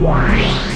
Wow.